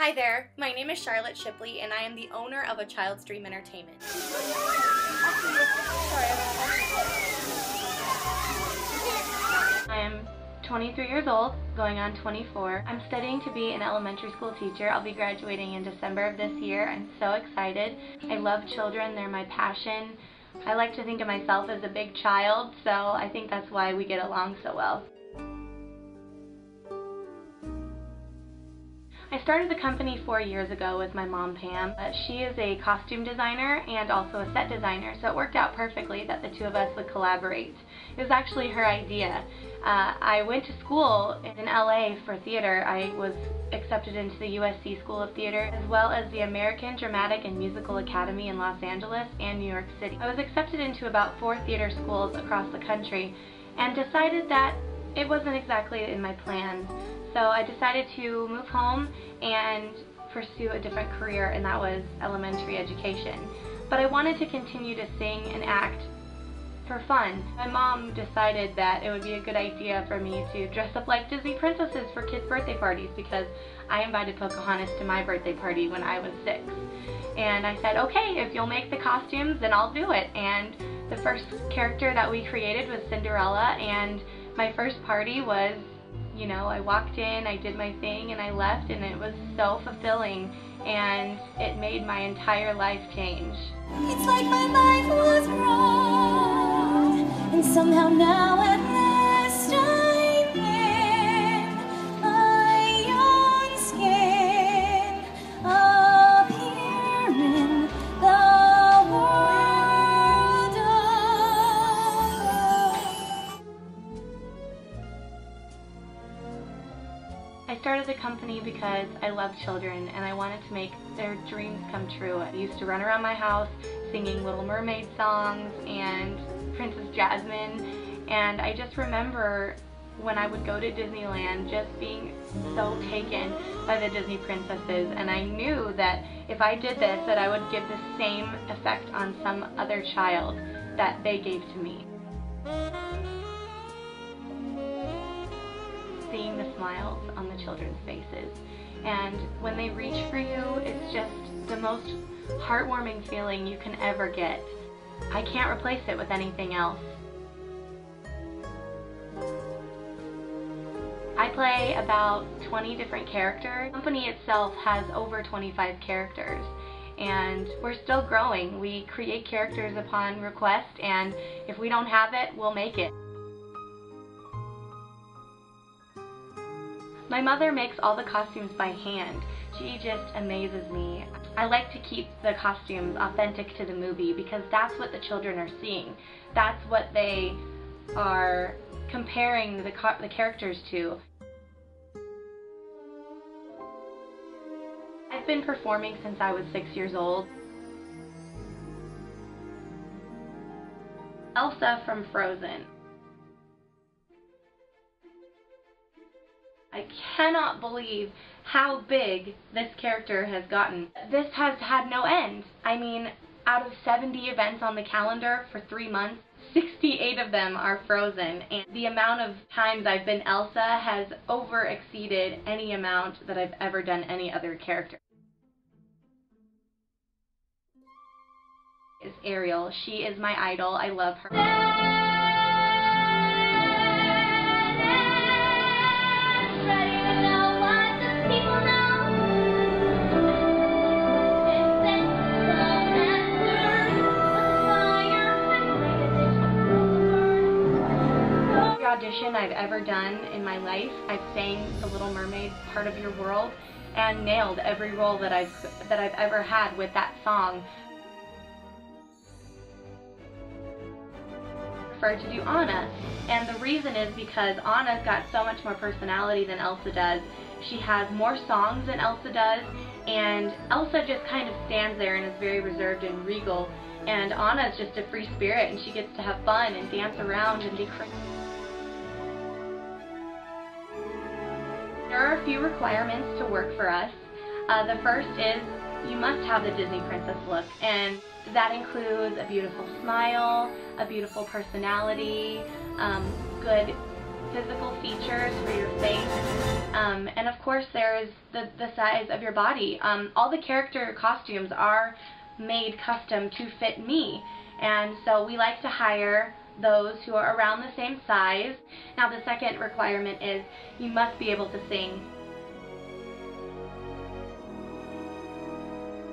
Hi there, my name is Charlotte Shipley and I am the owner of a Child's Dream Entertainment. I am 23 years old, going on 24. I'm studying to be an elementary school teacher. I'll be graduating in December of this year. I'm so excited. I love children, they're my passion. I like to think of myself as a big child, so I think that's why we get along so well. I started the company four years ago with my mom, Pam. Uh, she is a costume designer and also a set designer, so it worked out perfectly that the two of us would collaborate. It was actually her idea. Uh, I went to school in LA for theater. I was accepted into the USC School of Theater as well as the American Dramatic and Musical Academy in Los Angeles and New York City. I was accepted into about four theater schools across the country and decided that it wasn't exactly in my plans. So I decided to move home and pursue a different career, and that was elementary education. But I wanted to continue to sing and act for fun. My mom decided that it would be a good idea for me to dress up like Disney princesses for kids' birthday parties because I invited Pocahontas to my birthday party when I was six. And I said, okay, if you'll make the costumes, then I'll do it. And the first character that we created was Cinderella, and my first party was you know, I walked in, I did my thing, and I left, and it was so fulfilling, and it made my entire life change. It's like my life was wrong, and somehow now I started the company because I love children and I wanted to make their dreams come true. I used to run around my house singing Little Mermaid songs and Princess Jasmine and I just remember when I would go to Disneyland just being so taken by the Disney princesses and I knew that if I did this that I would give the same effect on some other child that they gave to me. Seeing the smiles on the children's faces. And when they reach for you, it's just the most heartwarming feeling you can ever get. I can't replace it with anything else. I play about 20 different characters. The company itself has over 25 characters and we're still growing. We create characters upon request and if we don't have it, we'll make it. My mother makes all the costumes by hand. She just amazes me. I like to keep the costumes authentic to the movie because that's what the children are seeing. That's what they are comparing the, the characters to. I've been performing since I was six years old. Elsa from Frozen. I cannot believe how big this character has gotten. This has had no end. I mean, out of 70 events on the calendar for three months, 68 of them are frozen, and the amount of times I've been Elsa has over exceeded any amount that I've ever done any other character. Is Ariel. She is my idol. I love her. I've ever done in my life. I've sang The Little Mermaid part of your world and nailed every role that I've that I've ever had with that song. prefer to do Anna. And the reason is because Anna's got so much more personality than Elsa does. She has more songs than Elsa does, and Elsa just kind of stands there and is very reserved and regal. And Anna's just a free spirit, and she gets to have fun and dance around and be crazy. Are a few requirements to work for us. Uh, the first is you must have the Disney princess look, and that includes a beautiful smile, a beautiful personality, um, good physical features for your face. Um, and of course, there's the, the size of your body. Um, all the character costumes are made custom to fit me. And so we like to hire those who are around the same size. Now the second requirement is you must be able to sing.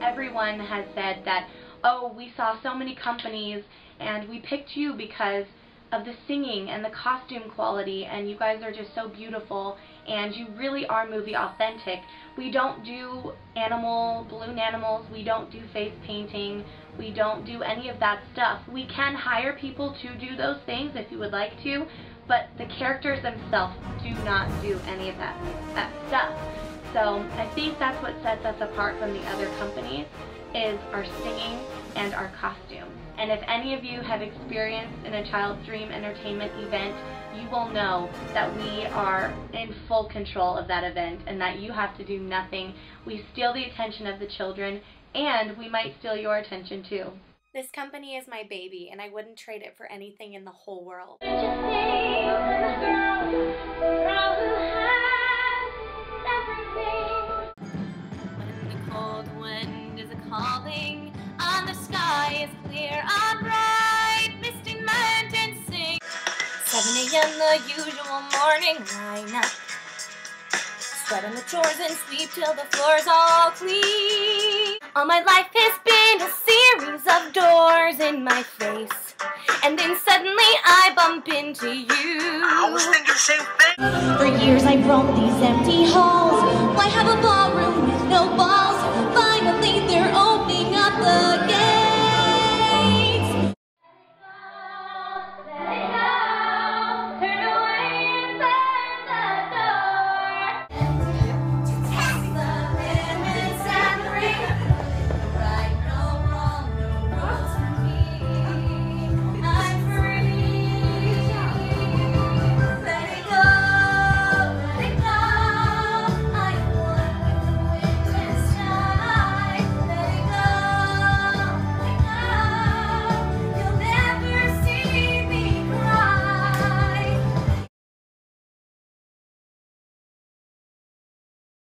Everyone has said that, oh, we saw so many companies and we picked you because of the singing and the costume quality and you guys are just so beautiful and you really are movie authentic. We don't do animal, balloon animals, we don't do face painting, we don't do any of that stuff. We can hire people to do those things if you would like to, but the characters themselves do not do any of that, that stuff. So I think that's what sets us apart from the other companies is our singing and our costumes. And if any of you have experienced in a Child's Dream Entertainment event, you will know that we are in full control of that event and that you have to do nothing. We steal the attention of the children and we might steal your attention too. This company is my baby and I wouldn't trade it for anything in the whole world. Sky is clear and bright, misty mountains sing. 7 a.m. the usual morning lineup. Sweat on the chores and sleep till the floor's all clean. All my life has been a series of doors in my face. And then suddenly I bump into you. I was thinking the same thing. For years I've roamed these empty halls. Why have a ballroom